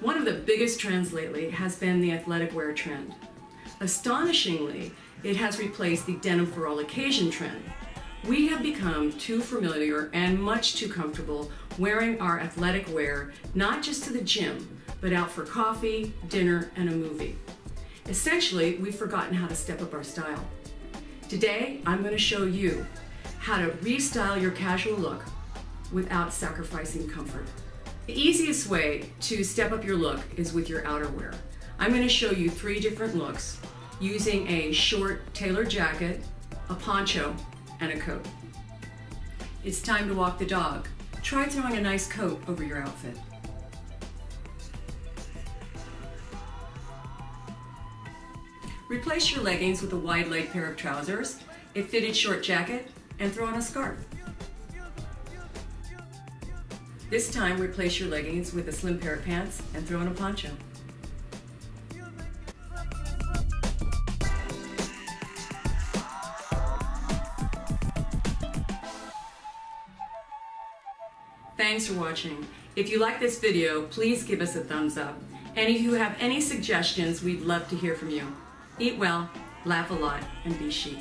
One of the biggest trends lately has been the athletic wear trend. Astonishingly, it has replaced the denim for all occasion trend. We have become too familiar and much too comfortable wearing our athletic wear not just to the gym, but out for coffee, dinner, and a movie. Essentially, we've forgotten how to step up our style. Today, I'm going to show you how to restyle your casual look without sacrificing comfort. The easiest way to step up your look is with your outerwear. I'm going to show you three different looks using a short tailored jacket, a poncho, and a coat. It's time to walk the dog. Try throwing a nice coat over your outfit. Replace your leggings with a wide leg pair of trousers, a fitted short jacket, and throw on a scarf. This time, replace your leggings with a slim pair of pants and throw in a poncho. Thanks for watching. If you like this video, please give us a thumbs up. And if you have any suggestions, we'd love to hear from you. Eat well, laugh a lot, and be chic.